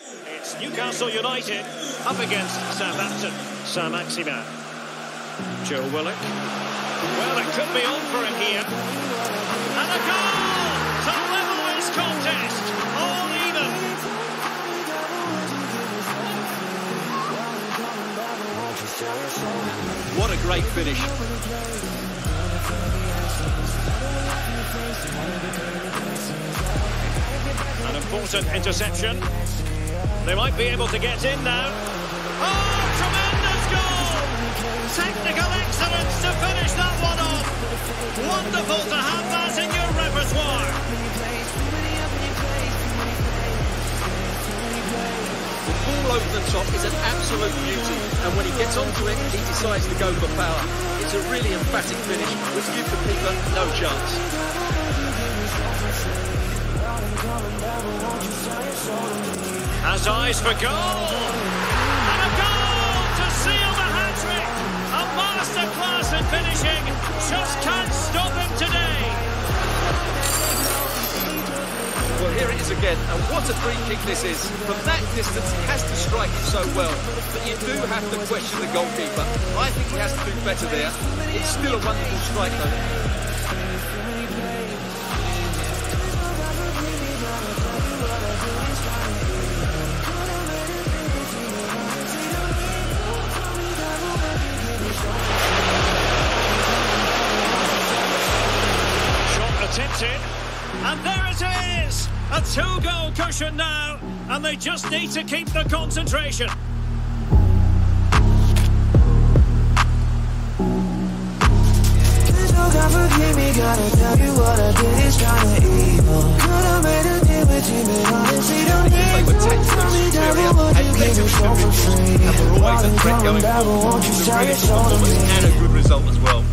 It's Newcastle United up against Southampton. Saint-Maximin. Joe Willock. Well, it could be on for him here. And a goal to level this contest. All even. What a great finish. An important interception. They might be able to get in now. Oh, tremendous goal! Technical excellence to finish that one off. Wonderful to have that in your repertoire. The ball over the top is an absolute beauty, and when he gets onto it, he decides to go for power. It's a really emphatic finish, which gives the keeper no chance. Has eyes for goal. And a goal to seal the hat-trick. A masterclass in finishing. Just can't stop him today. Well, here it is again, and what a free kick this is. From that distance, he has to strike it so well. But you do have to question the goalkeeper. I think he has to do better there. It's still a wonderful strike, though. It is. A two-goal cushion now. And they just need to keep the concentration. Please, God, forgive me, gotta tell you what I did is kinda evil. Could've made a deal with you, but honestly, don't need to tell me that superior, what you plenty gave of so for free. and were always a While I'm going down, forward. won't you It was a tell your soul to me? and a good result as well.